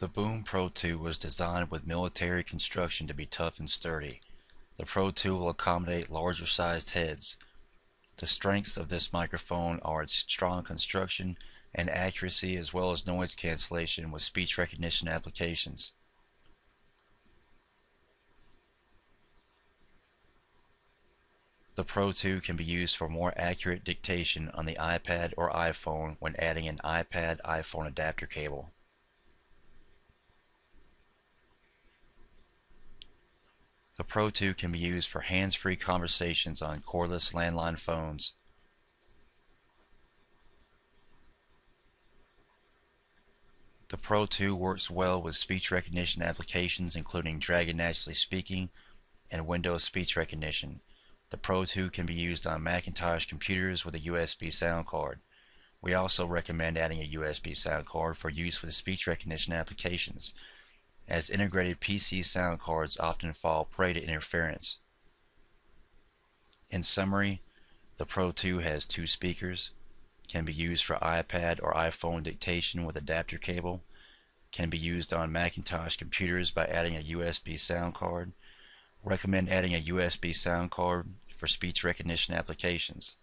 The Boom Pro 2 was designed with military construction to be tough and sturdy. The Pro 2 will accommodate larger sized heads. The strengths of this microphone are its strong construction and accuracy as well as noise cancellation with speech recognition applications. The Pro 2 can be used for more accurate dictation on the iPad or iPhone when adding an iPad iPhone adapter cable. The Pro 2 can be used for hands-free conversations on cordless landline phones. The Pro 2 works well with speech recognition applications including Dragon Naturally Speaking and Windows Speech Recognition. The Pro 2 can be used on Macintosh computers with a USB sound card. We also recommend adding a USB sound card for use with speech recognition applications, as integrated PC sound cards often fall prey to interference. In summary, the Pro 2 has two speakers, can be used for iPad or iPhone dictation with adapter cable, can be used on Macintosh computers by adding a USB sound card, Recommend adding a USB sound card for speech recognition applications.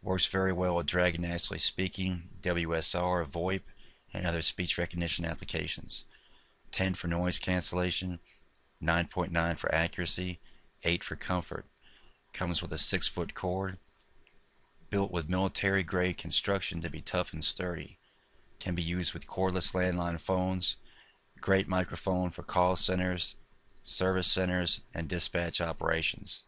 Works very well with Dragon Naturally Speaking, WSR, VoIP, and other speech recognition applications. 10 for noise cancellation, 9.9 for accuracy, 8 for comfort. Comes with a 6 foot cord. Built with military grade construction to be tough and sturdy. Can be used with cordless landline phones. Great microphone for call centers service centers, and dispatch operations.